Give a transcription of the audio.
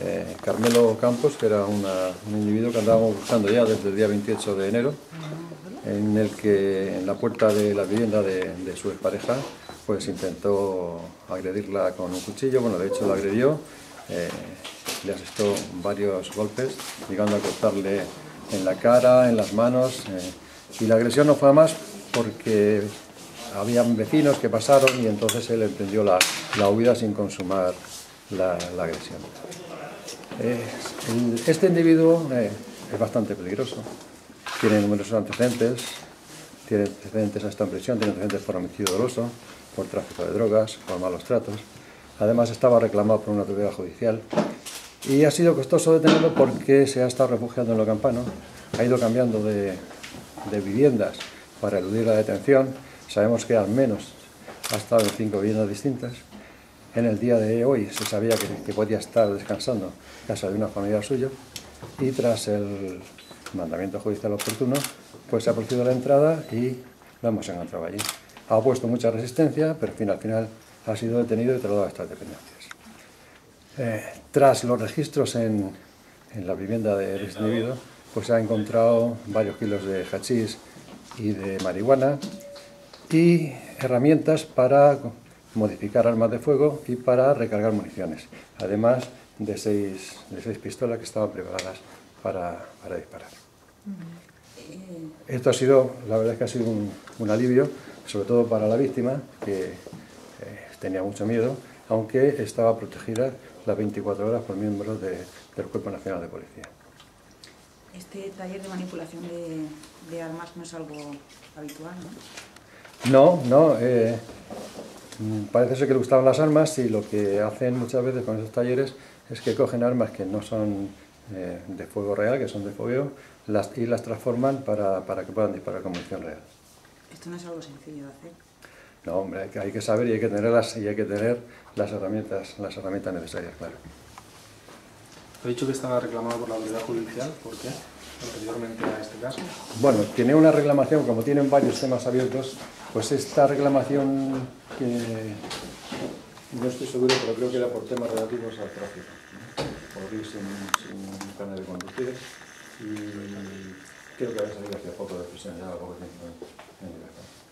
eh, Carmelo Campos, que era un individuo que andábamos buscando ya desde el día 28 de enero, en el que en la puerta de la vivienda de, de su expareja, pues intentó agredirla con un cuchillo, bueno, de hecho la agredió, eh, le asestó varios golpes, llegando a cortarle en la cara, en las manos, eh, y la agresión no fue a más porque habían vecinos que pasaron y entonces él emprendió la, la huida sin consumar la, la agresión. Eh, este individuo eh, es bastante peligroso, tiene numerosos antecedentes, tiene antecedentes hasta en prisión, tiene antecedentes por homicidio doloso, por tráfico de drogas, por malos tratos. Además estaba reclamado por una autoridad judicial y ha sido costoso detenerlo porque se ha estado refugiando en lo campano, ha ido cambiando de, de viviendas para eludir la detención. Sabemos que al menos ha estado en cinco viviendas distintas. En el día de hoy se sabía que, que podía estar descansando en casa de una familia suya y tras el mandamiento judicial oportuno, pues se ha producido la entrada y lo hemos encontrado allí. Ha opuesto mucha resistencia, pero al final ha sido detenido y trasladado a estas dependencias. Eh, tras los registros en, en la vivienda de este individuo, pues se ha encontrado varios kilos de hachís y de marihuana y herramientas para modificar armas de fuego y para recargar municiones, además de seis, de seis pistolas que estaban preparadas para, para disparar. Esto ha sido, la verdad es que ha sido un, un alivio, sobre todo para la víctima, que eh, tenía mucho miedo, aunque estaba protegida las 24 horas por miembros de- del Cuerpo Nacional de Policía. Este taller de manipulación de, de armas no es algo habitual, ¿no? No, no. eh, parece ser que le gustaban las armas y lo que hacen muchas veces con esos talleres es que cogen armas que no son eh, de fuego real, que son de fogueo, las, y las transforman para, para que puedan disparar con munición real. Esto no es algo sencillo de hacer. No, hombre, hay que, hay que saber y hay que tener las, y hay que tener las herramientas, las herramientas necesarias, claro. Ha dicho que estaba reclamado por la autoridad judicial. ¿Por qué? Anteriormente a este caso. Bueno, tiene una reclamación, como tienen varios temas abiertos, pues esta reclamación que no estoy seguro, pero creo que era por temas relativos al tráfico, ¿no? por ir sin, sin carnet de conducir y creo que había salido hace poco de prisión, ya poco tiempo en libertad.